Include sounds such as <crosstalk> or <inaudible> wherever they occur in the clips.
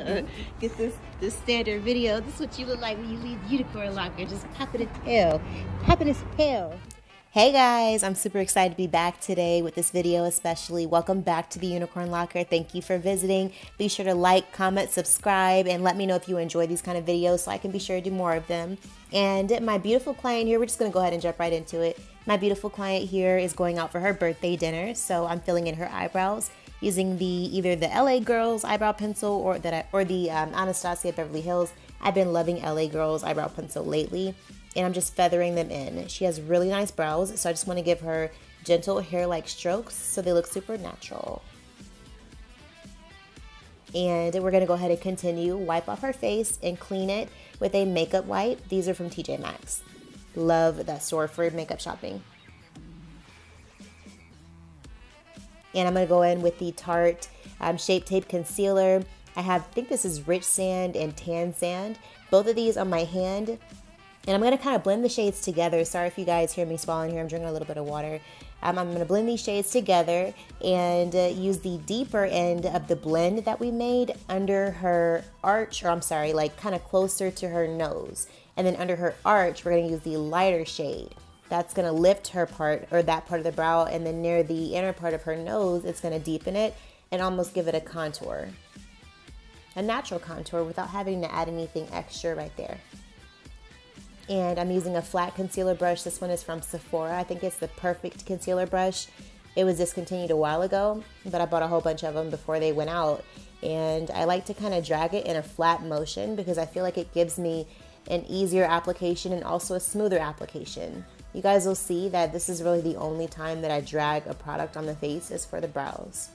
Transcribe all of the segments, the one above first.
<laughs> Get this this standard video. This is what you look like when you leave unicorn locker. Just popping as hell. Popping as hell. Hey guys, I'm super excited to be back today with this video especially. Welcome back to the Unicorn Locker. Thank you for visiting. Be sure to like, comment, subscribe, and let me know if you enjoy these kind of videos so I can be sure to do more of them. And my beautiful client here, we're just to go ahead and jump right into it. My beautiful client here is going out for her birthday dinner, so I'm filling in her eyebrows using the either the LA Girls eyebrow pencil or that or the um, Anastasia Beverly Hills. I've been loving LA Girls eyebrow pencil lately and I'm just feathering them in. She has really nice brows, so I just want to give her gentle hair-like strokes so they look super natural. And we're to go ahead and continue. Wipe off her face and clean it with a makeup wipe. These are from TJ Maxx. Love that store for makeup shopping. And I'm going to go in with the Tarte um, Shape Tape Concealer. I have, I think this is Rich Sand and Tan Sand. Both of these on my hand. And I'm going to kind of blend the shades together. Sorry if you guys hear me swallowing here. I'm drinking a little bit of water. Um, I'm going to blend these shades together and uh, use the deeper end of the blend that we made under her arch, or I'm sorry, like kind of closer to her nose. And then under her arch, we're going to use the lighter shade. That's going to lift her part, or that part of the brow, and then near the inner part of her nose, it's going to deepen it and almost give it a contour. A natural contour without having to add anything extra right there and I'm using a flat concealer brush. This one is from Sephora. I think it's the perfect concealer brush. It was discontinued a while ago, but I bought a whole bunch of them before they went out. And I like to kind of drag it in a flat motion because I feel like it gives me an easier application and also a smoother application. You guys will see that this is really the only time that I drag a product on the face is for the brows.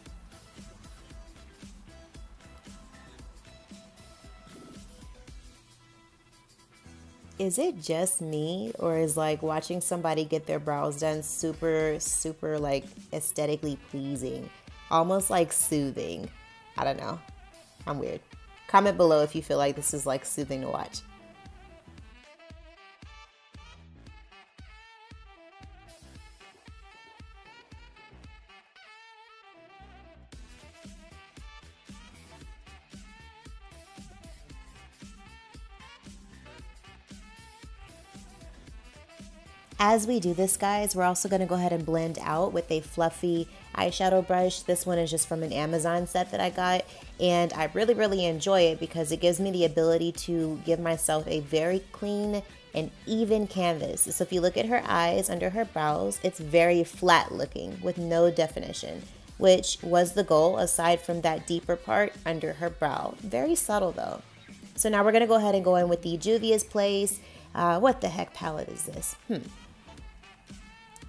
is it just me or is like watching somebody get their brows done super super like aesthetically pleasing? Almost like soothing. I don't know. I'm weird. Comment below if you feel like this is like soothing to watch As we do this, guys, we're also going to go ahead and blend out with a fluffy eyeshadow brush. This one is just from an Amazon set that I got, and I really, really enjoy it because it gives me the ability to give myself a very clean and even canvas. So if you look at her eyes under her brows, it's very flat looking with no definition, which was the goal aside from that deeper part under her brow. Very subtle though. So now we're going to go ahead and go in with the Juvia's Place. Uh, what the heck palette is this? Hmm.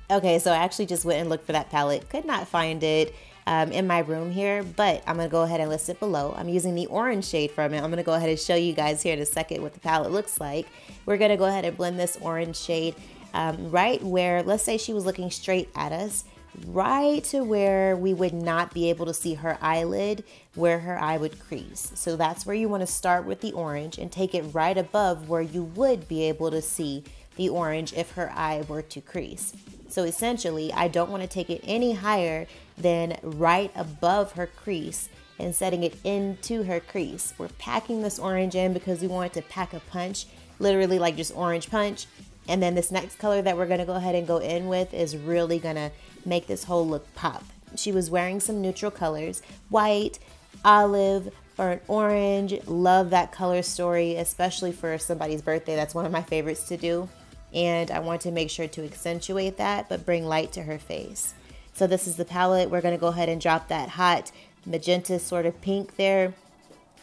Okay, so I actually just went and looked for that palette. Could not find it um, in my room here, but I'm to go ahead and list it below. I'm using the orange shade from it. I'm to go ahead and show you guys here in a second what the palette looks like. We're to go ahead and blend this orange shade um, right where, let's say she was looking straight at us, right to where we would not be able to see her eyelid, where her eye would crease. So that's where you want to start with the orange and take it right above where you would be able to see the orange if her eye were to crease. So essentially, I don't want to take it any higher than right above her crease and setting it into her crease. We're packing this orange in because we want it to pack a punch, literally like just orange punch. And then this next color that we're to go ahead and go in with is really to make this whole look pop. She was wearing some neutral colors, white, olive, burnt orange. Love that color story, especially for somebody's birthday. That's one of my favorites to do and I want to make sure to accentuate that but bring light to her face. So this is the palette. We're going to go ahead and drop that hot magenta sort of pink there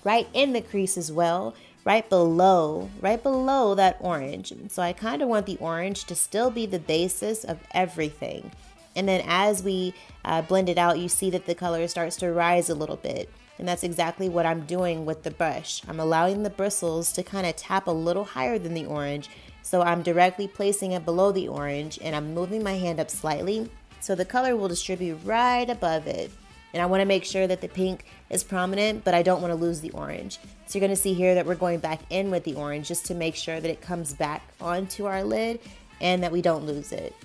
right in the crease as well right below right below that orange so I kind of want the orange to still be the basis of everything and then as we uh, blend it out you see that the color starts to rise a little bit and that's exactly what I'm doing with the brush I'm allowing the bristles to kind of tap a little higher than the orange so I'm directly placing it below the orange and I'm moving my hand up slightly so the color will distribute right above it. And I want to make sure that the pink is prominent, but I don't want to lose the orange. So you're going to see here that we're going back in with the orange just to make sure that it comes back onto our lid and that we don't lose it.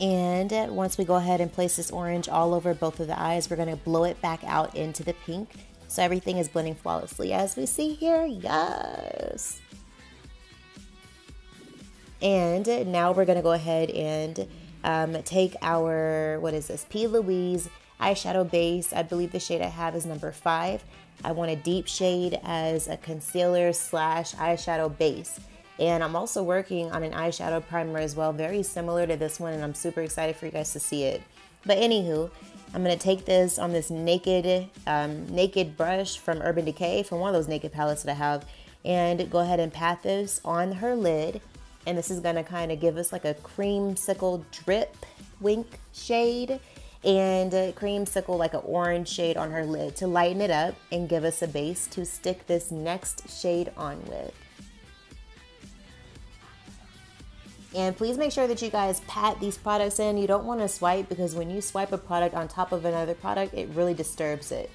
And once we go ahead and place this orange all over both of the eyes, we're gonna blow it back out into the pink. So everything is blending flawlessly as we see here, yes. And now we're gonna go ahead and um, take our, what is this, P. Louise eyeshadow base. I believe the shade I have is number five. I want a deep shade as a concealer slash eyeshadow base. And I'm also working on an eyeshadow primer as well, very similar to this one, and I'm super excited for you guys to see it. But anywho, I'm gonna take this on this naked, um, naked brush from Urban Decay, from one of those naked palettes that I have, and go ahead and pat this on her lid. And this is gonna kind of give us like a creamsicle drip wink shade and a creamsicle like an orange shade on her lid to lighten it up and give us a base to stick this next shade on with. And please make sure that you guys pat these products in. You don't want to swipe because when you swipe a product on top of another product, it really disturbs it.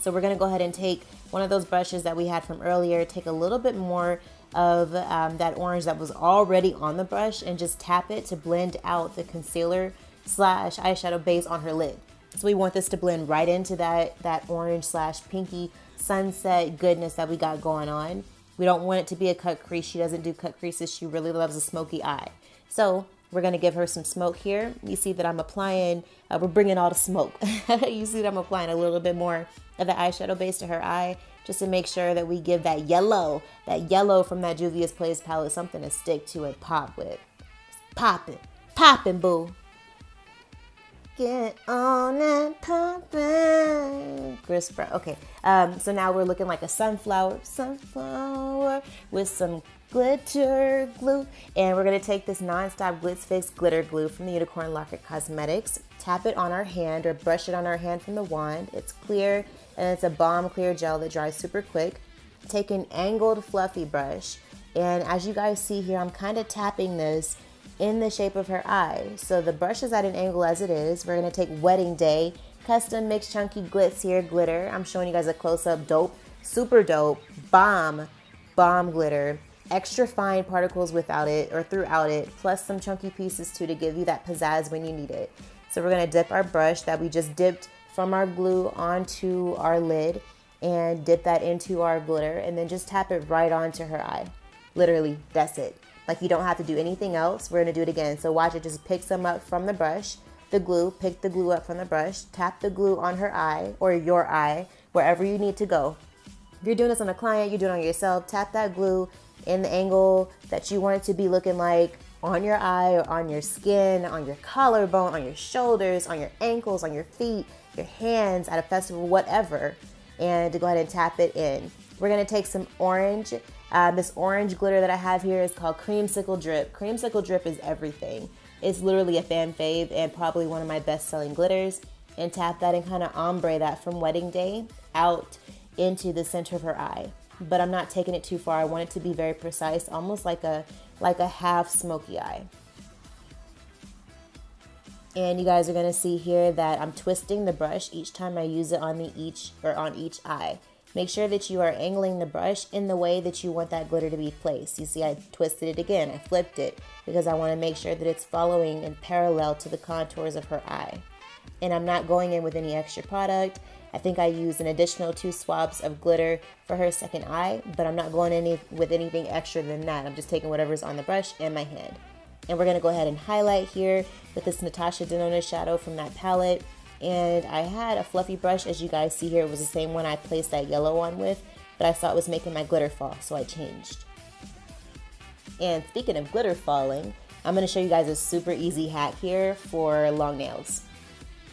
So we're going to go ahead and take one of those brushes that we had from earlier, take a little bit more of um, that orange that was already on the brush and just tap it to blend out the concealer slash eyeshadow base on her lid. So we want this to blend right into that, that orange slash pinky sunset goodness that we got going on. We don't want it to be a cut crease. She doesn't do cut creases. She really loves a smoky eye. So we're to give her some smoke here. You see that I'm applying, uh, we're bringing all the smoke. <laughs> you see that I'm applying a little bit more of the eyeshadow base to her eye just to make sure that we give that yellow, that yellow from that Juvia's Place palette, something to stick to and pop with. Popping, popping, boo. Get on and poppin'. Chris. Okay, um, so now we're looking like a sunflower, sunflower with some glitter glue. And we're gonna take this Non-Stop Glitz Fix glitter glue from the Unicorn Locker Cosmetics, tap it on our hand or brush it on our hand from the wand. It's clear and it's a balm clear gel that dries super quick. Take an angled fluffy brush. And as you guys see here, I'm kind of tapping this in the shape of her eye. So the brush is at an angle as it is. We're gonna take Wedding Day, custom mixed chunky glitz here, glitter. I'm showing you guys a close up, dope, super dope, bomb, bomb glitter. Extra fine particles without it or throughout it, plus some chunky pieces too to give you that pizzazz when you need it. So we're gonna dip our brush that we just dipped from our glue onto our lid and dip that into our glitter and then just tap it right onto her eye. Literally, that's it. Like you don't have to do anything else. We're gonna do it again. So watch it just pick some up from the brush, the glue, pick the glue up from the brush, tap the glue on her eye or your eye, wherever you need to go. If you're doing this on a client, you're doing it on yourself, tap that glue in the angle that you want it to be looking like on your eye or on your skin, on your collarbone, on your shoulders, on your ankles, on your feet, your hands at a festival, whatever, and go ahead and tap it in. We're gonna take some orange uh, this orange glitter that I have here is called Creamsicle Drip. Creamsicle Drip is everything. It's literally a fan fave and probably one of my best selling glitters. And tap that and kind of ombre that from wedding day out into the center of her eye. But I'm not taking it too far. I want it to be very precise, almost like a like a half smoky eye. And you guys are gonna see here that I'm twisting the brush each time I use it on the each or on each eye. Make sure that you are angling the brush in the way that you want that glitter to be placed. You see I twisted it again, I flipped it because I want to make sure that it's following in parallel to the contours of her eye. And I'm not going in with any extra product. I think I used an additional two swabs of glitter for her second eye, but I'm not going any with anything extra than that. I'm just taking whatever's on the brush and my hand. And we're gonna go ahead and highlight here with this Natasha Denona shadow from that palette and I had a fluffy brush. As you guys see here it was the same one I placed that yellow on with but I saw it was making my glitter fall so I changed. And speaking of glitter falling I'm to show you guys a super easy hack here for long nails.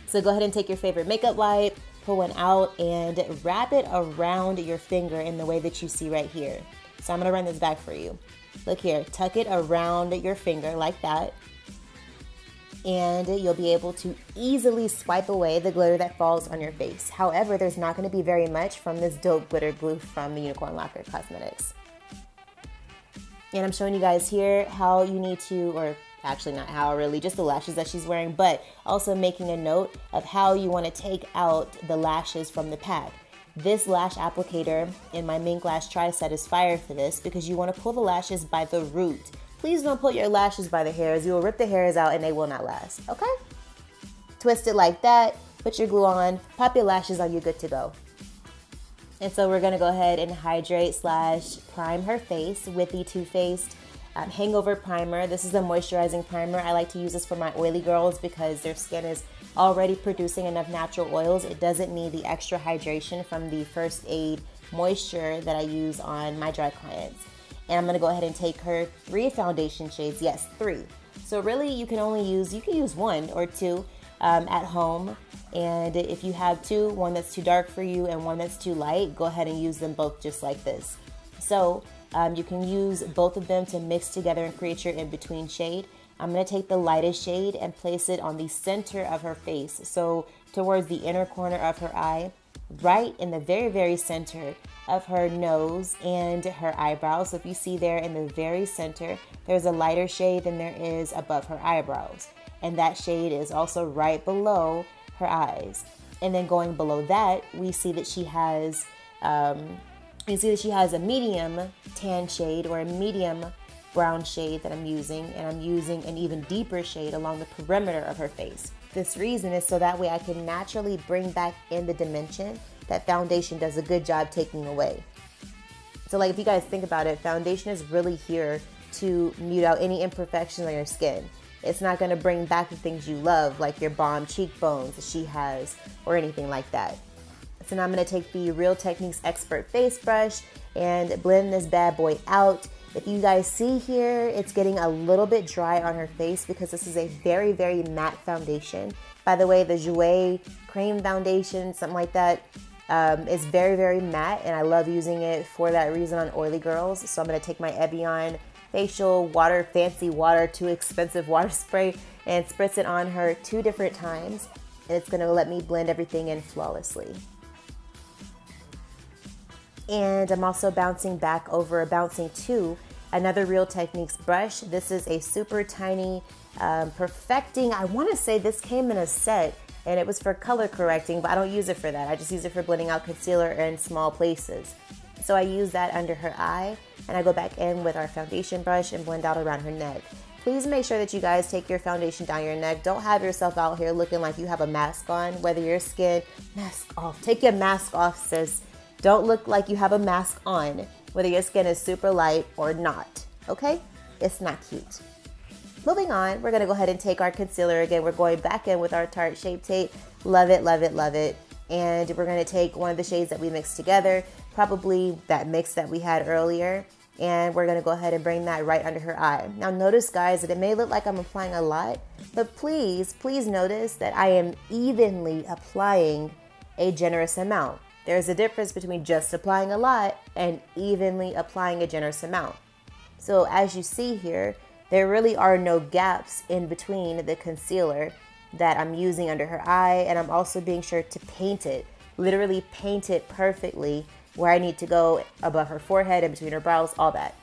So go ahead and take your favorite makeup wipe pull one out and wrap it around your finger in the way that you see right here. So I'm to run this back for you. Look here tuck it around your finger like that and you'll be able to easily swipe away the glitter that falls on your face. However, there's not going to be very much from this dope glitter glue from the Unicorn Locker Cosmetics. And I'm showing you guys here how you need to, or actually not how really, just the lashes that she's wearing, but also making a note of how you want to take out the lashes from the pad. This lash applicator in my Mink Lash Tri Set is fire for this because you want to pull the lashes by the root please don't pull your lashes by the hairs. You will rip the hairs out and they will not last, okay? Twist it like that, put your glue on, pop your lashes on, you're good to go. And so we're gonna go ahead and hydrate slash prime her face with the Too Faced um, Hangover Primer. This is a moisturizing primer. I like to use this for my oily girls because their skin is already producing enough natural oils. It doesn't need the extra hydration from the First Aid moisture that I use on my dry clients. And I'm gonna go ahead and take her three foundation shades, yes, three. So really you can only use, you can use one or two um, at home. And if you have two, one that's too dark for you and one that's too light, go ahead and use them both just like this. So um, you can use both of them to mix together and create your in-between shade. I'm going to take the lightest shade and place it on the center of her face. So towards the inner corner of her eye, right in the very, very center of her nose and her eyebrows. So if you see there in the very center, there's a lighter shade than there is above her eyebrows. And that shade is also right below her eyes. And then going below that, we see that she has, um, you see that she has a medium tan shade or a medium brown shade that I'm using, and I'm using an even deeper shade along the perimeter of her face. This reason is so that way I can naturally bring back in the dimension that foundation does a good job taking away. So like if you guys think about it, foundation is really here to mute out any imperfections on your skin. It's not going to bring back the things you love, like your bomb cheekbones that she has, or anything like that. So now I'm going to take the Real Techniques Expert Face Brush and blend this bad boy out. If you guys see here, it's getting a little bit dry on her face because this is a very, very matte foundation. By the way, the Jouer Cream Foundation, something like that, um, is very, very matte and I love using it for that reason on oily girls. So I'm to take my Evian facial water, fancy water, too expensive <laughs> water spray and spritz it on her two different times. And it's gonna let me blend everything in flawlessly. And I'm also bouncing back over, a bouncing to another Real Techniques brush. This is a super tiny um, perfecting. I wanna say this came in a set and it was for color correcting, but I don't use it for that. I just use it for blending out concealer in small places. So I use that under her eye and I go back in with our foundation brush and blend out around her neck. Please make sure that you guys take your foundation down your neck. Don't have yourself out here looking like you have a mask on, whether your skin, mask off. Take your mask off, sis. Don't look like you have a mask on, whether your skin is super light or not, okay? It's not cute. Moving on, we're gonna go ahead and take our concealer again. We're going back in with our Tarte Shape Tape. Love it, love it, love it. And we're gonna take one of the shades that we mixed together probably that mix that we had earlier. And we're gonna go ahead and bring that right under her eye. Now notice guys that it may look like I'm applying a lot, but please, please notice that I am evenly applying a generous amount. There's a difference between just applying a lot and evenly applying a generous amount. So as you see here, there really are no gaps in between the concealer that I'm using under her eye and I'm also being sure to paint it, literally paint it perfectly where I need to go above her forehead and between her brows, all that.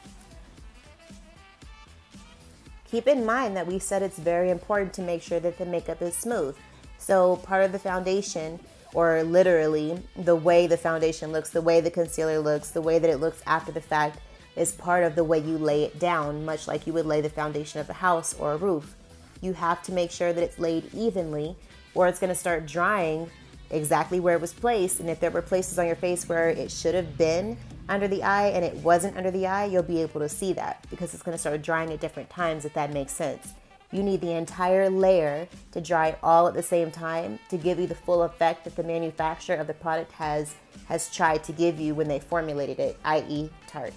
Keep in mind that we said it's very important to make sure that the makeup is smooth. So part of the foundation, or literally the way the foundation looks, the way the concealer looks, the way that it looks after the fact, is part of the way you lay it down, much like you would lay the foundation of a house or a roof. You have to make sure that it's laid evenly or it's gonna start drying exactly where it was placed. And if there were places on your face where it should have been under the eye and it wasn't under the eye, you'll be able to see that because it's going to start drying at different times, if that makes sense. You need the entire layer to dry all at the same time to give you the full effect that the manufacturer of the product has has tried to give you when they formulated it, i.e. Tarte.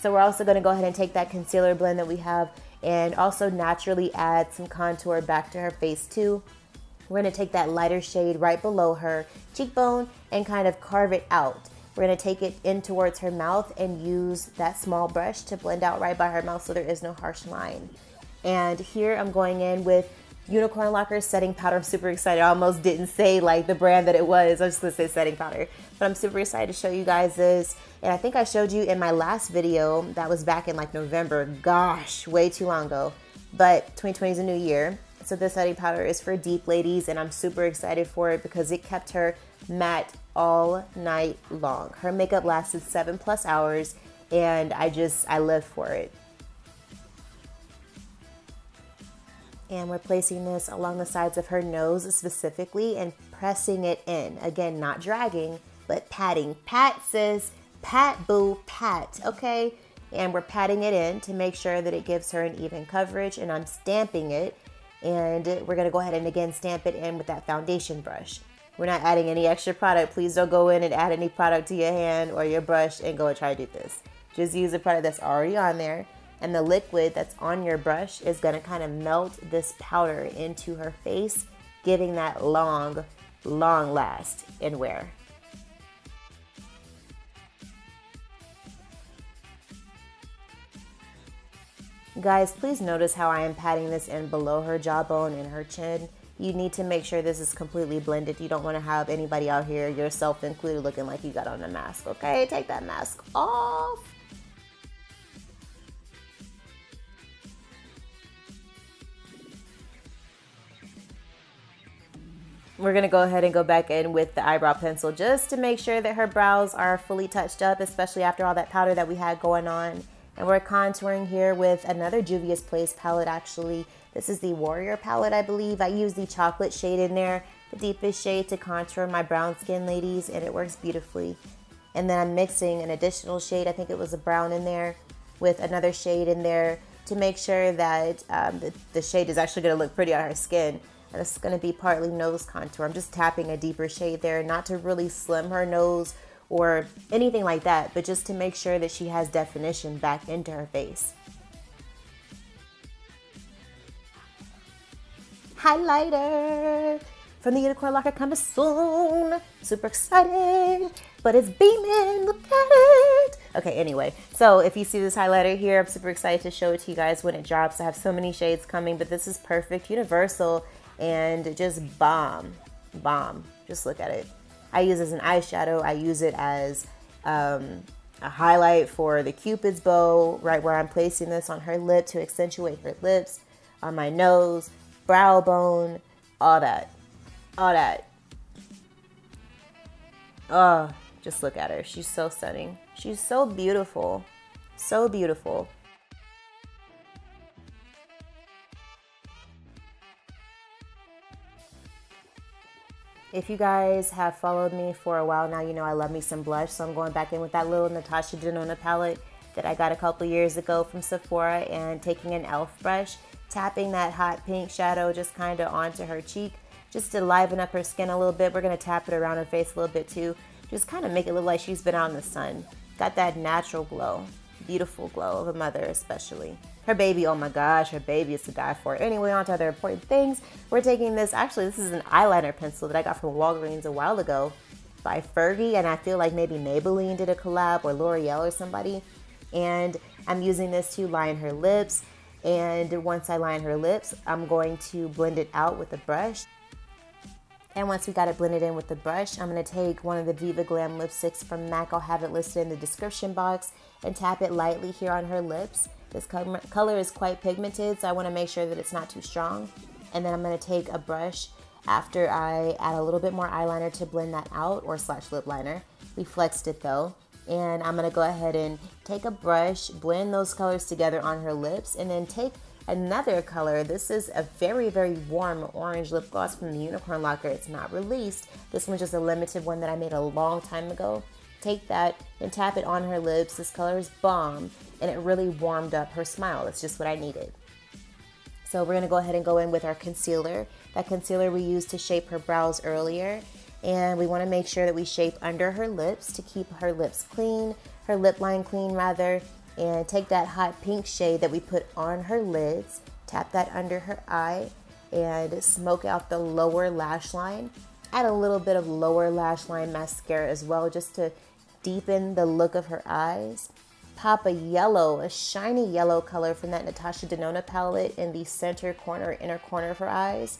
So we're also going to go ahead and take that concealer blend that we have and also naturally add some contour back to her face too. We're gonna take that lighter shade right below her cheekbone and kind of carve it out. We're gonna take it in towards her mouth and use that small brush to blend out right by her mouth so there is no harsh line. And here I'm going in with Unicorn Locker setting powder. I'm super excited. I almost didn't say like the brand that it was. I was just gonna say setting powder. But I'm super excited to show you guys this. And I think I showed you in my last video that was back in like November. Gosh, way too long ago. But 2020 is a new year. So this setting powder is for deep ladies and I'm super excited for it because it kept her matte all night long. Her makeup lasted seven plus hours and I just, I live for it. And we're placing this along the sides of her nose specifically and pressing it in. Again, not dragging, but patting. Pat says, pat boo, pat, okay? And we're patting it in to make sure that it gives her an even coverage and I'm stamping it. And we're gonna go ahead and again stamp it in with that foundation brush. We're not adding any extra product. Please don't go in and add any product to your hand or your brush and go and try to do this. Just use the product that's already on there and the liquid that's on your brush is gonna kind of melt this powder into her face, giving that long, long last in wear. Guys, please notice how I am patting this in below her jawbone and her chin. You need to make sure this is completely blended. You don't want to have anybody out here, yourself included, looking like you got on a mask, okay? Take that mask off. We're gonna go ahead and go back in with the eyebrow pencil just to make sure that her brows are fully touched up, especially after all that powder that we had going on. And we're contouring here with another Juvia's Place palette actually. This is the Warrior palette, I believe. I use the chocolate shade in there, the deepest shade to contour my brown skin ladies, and it works beautifully. And then I'm mixing an additional shade, I think it was a brown in there, with another shade in there to make sure that um, the, the shade is actually gonna look pretty on her skin and it's going to be partly nose contour. I'm just tapping a deeper shade there, not to really slim her nose or anything like that, but just to make sure that she has definition back into her face. Highlighter from the Unicorn Locker coming soon. Super excited, but it's beaming. Look at it. Okay, anyway, so if you see this highlighter here, I'm super excited to show it to you guys when it drops. I have so many shades coming, but this is perfect. Universal and just bomb, bomb. Just look at it. I use it as an eyeshadow. I use it as um, a highlight for the cupid's bow, right where I'm placing this on her lip to accentuate her lips, on my nose, brow bone, all that, all that. Oh, just look at her. She's so stunning. She's so beautiful, so beautiful. If you guys have followed me for a while now, you know I love me some blush. So I'm going back in with that little Natasha Denona palette that I got a couple years ago from Sephora and taking an e.l.f. brush, tapping that hot pink shadow just kind of onto her cheek just to liven up her skin a little bit. We're going to tap it around her face a little bit too. Just kind of make it look like she's been out in the sun. Got that natural glow beautiful glow of a mother, especially. Her baby, oh my gosh, her baby is to die for. Anyway, on to other important things. We're taking this, actually, this is an eyeliner pencil that I got from Walgreens a while ago by Fergie, and I feel like maybe Maybelline did a collab or L'Oreal or somebody. And I'm using this to line her lips. And once I line her lips, I'm going to blend it out with a brush. And once we got it blended in with the brush, I'm going to take one of the Viva Glam lipsticks from MAC. I'll have it listed in the description box and tap it lightly here on her lips. This color is quite pigmented, so I want to make sure that it's not too strong. And then I'm going to take a brush after I add a little bit more eyeliner to blend that out, or slash lip liner. We flexed it though. And I'm going to go ahead and take a brush, blend those colors together on her lips, and then take another color. This is a very, very warm orange lip gloss from the Unicorn Locker. It's not released. This one's just a limited one that I made a long time ago take that and tap it on her lips. This color is bomb and it really warmed up her smile. It's just what I needed. So we're gonna go ahead and go in with our concealer. That concealer we used to shape her brows earlier. And we wanna make sure that we shape under her lips to keep her lips clean, her lip line clean rather. And take that hot pink shade that we put on her lids, tap that under her eye, and smoke out the lower lash line. Add a little bit of lower lash line mascara as well just to deepen the look of her eyes. Pop a yellow, a shiny yellow color from that Natasha Denona palette in the center corner, inner corner of her eyes.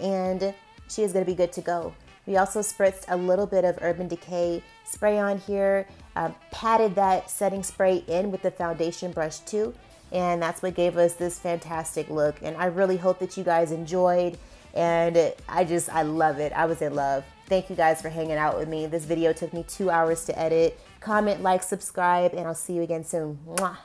And she is gonna be good to go. We also spritzed a little bit of Urban Decay spray on here, uh, patted that setting spray in with the foundation brush too, and that's what gave us this fantastic look. And I really hope that you guys enjoyed, and I just, I love it. I was in love. Thank you guys for hanging out with me. This video took me two hours to edit. Comment, like, subscribe, and I'll see you again soon. Mwah.